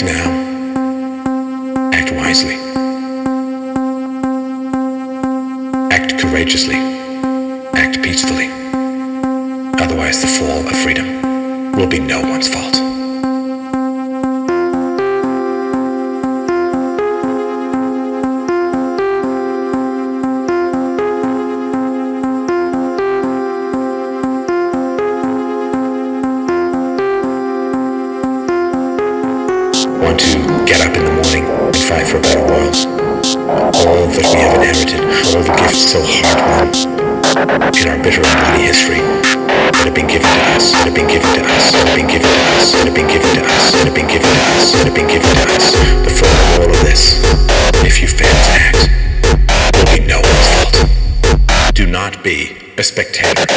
Act now. Act wisely. Act courageously. Act peacefully. Otherwise, the fall of freedom will be no one's fault. The all of this, if you fail to act, will be no fault. Do not be a spectator.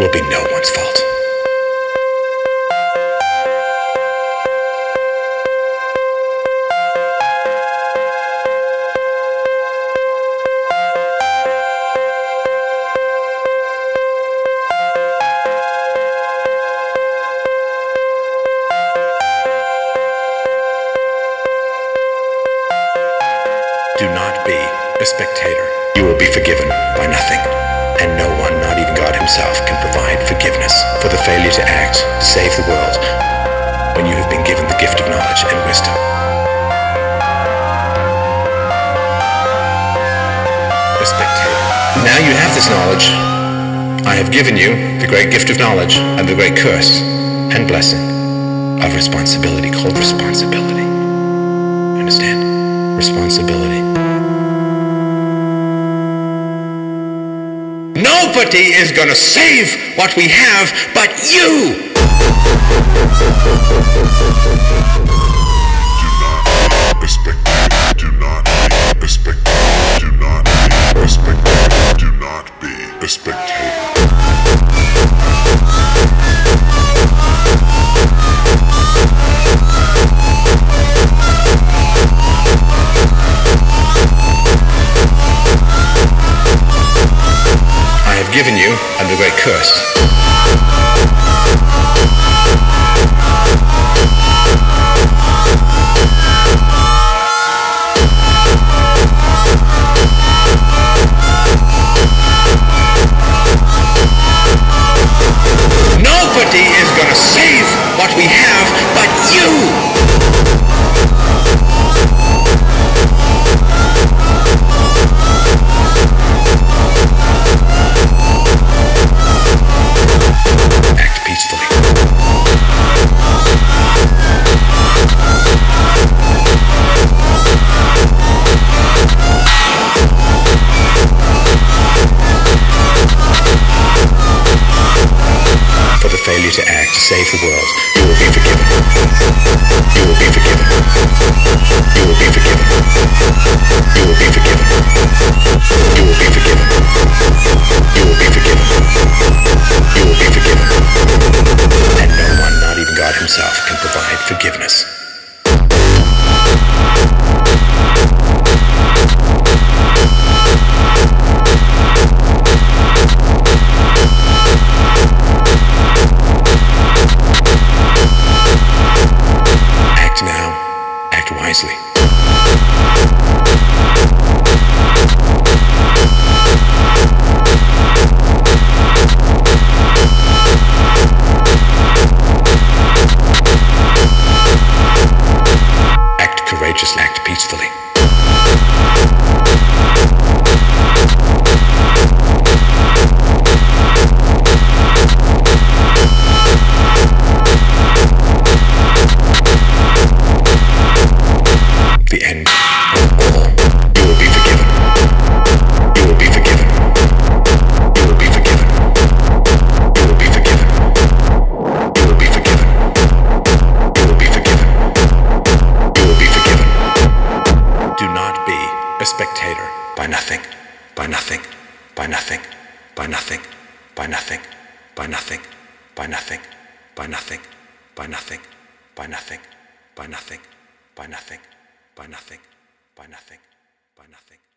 Will be no one's fault. Do not be a spectator. You will be forgiven by nothing. And no one, God Himself, can provide forgiveness for the failure to act to save the world when you have been given the gift of knowledge and wisdom. A spectator. Now you have this knowledge. I have given you the great gift of knowledge and the great curse and blessing of responsibility called responsibility. Understand? Responsibility. Nobody is gonna save what we have but you! Great curse. you to act to save the world. You will be forgiven. You will be forgiven. You will be forgiven. You will be forgiven. You will be forgiven. By nothing, by nothing, by nothing, by nothing, by nothing, by nothing, by nothing, by nothing, by nothing.